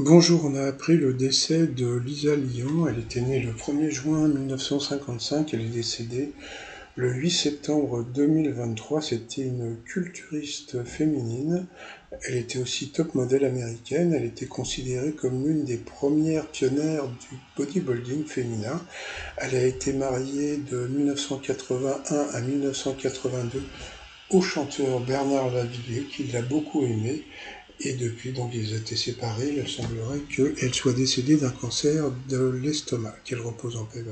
Bonjour, on a appris le décès de Lisa Lyon. Elle était née le 1er juin 1955, elle est décédée le 8 septembre 2023. C'était une culturiste féminine. Elle était aussi top modèle américaine. Elle était considérée comme l'une des premières pionnières du bodybuilding féminin. Elle a été mariée de 1981 à 1982 au chanteur Bernard Lavillier, qui l'a beaucoup aimé. Et depuis, donc, ils étaient séparés. Il semblerait qu'elle soit décédée d'un cancer de l'estomac. Qu'elle repose en paix,